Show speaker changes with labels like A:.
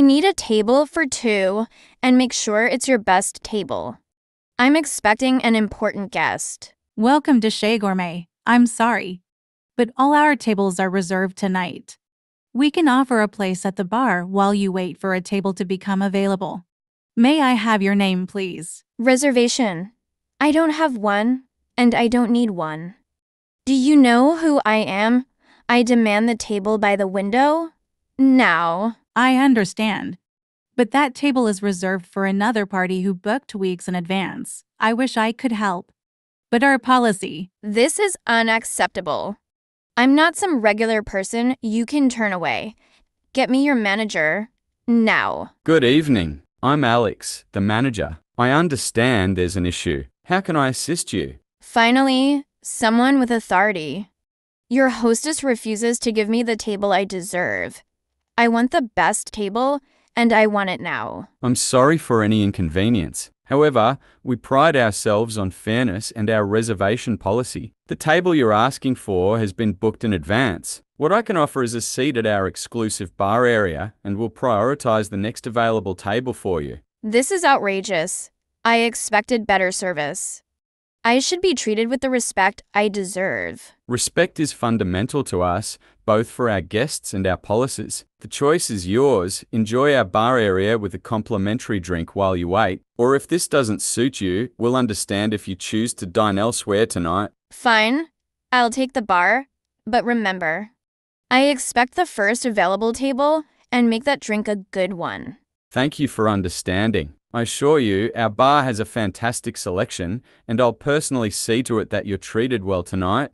A: I need a table for two and make sure it's your best table. I'm expecting an important guest.
B: Welcome to Chez Gourmet. I'm sorry, but all our tables are reserved tonight. We can offer a place at the bar while you wait for a table to become available. May I have your name, please?
A: Reservation. I don't have one, and I don't need one. Do you know who I am? I demand the table by the window. Now.
B: I understand. But that table is reserved for another party who booked weeks in advance. I wish I could help. But our policy,
A: This is unacceptable. I'm not some regular person you can turn away. Get me your manager. Now.
C: Good evening. I'm Alex, the manager. I understand there's an issue. How can I assist you?
A: Finally, someone with authority. Your hostess refuses to give me the table I deserve. I want the best table, and I want it now.
C: I'm sorry for any inconvenience. However, we pride ourselves on fairness and our reservation policy. The table you're asking for has been booked in advance. What I can offer is a seat at our exclusive bar area, and we'll prioritize the next available table for you.
A: This is outrageous. I expected better service. I should be treated with the respect I deserve.
C: Respect is fundamental to us, both for our guests and our policies. The choice is yours. Enjoy our bar area with a complimentary drink while you wait, or if this doesn't suit you, we'll understand if you choose to dine elsewhere tonight.
A: Fine, I'll take the bar, but remember, I expect the first available table and make that drink a good one.
C: Thank you for understanding. I assure you, our bar has a fantastic selection, and I'll personally see to it that you're treated well tonight.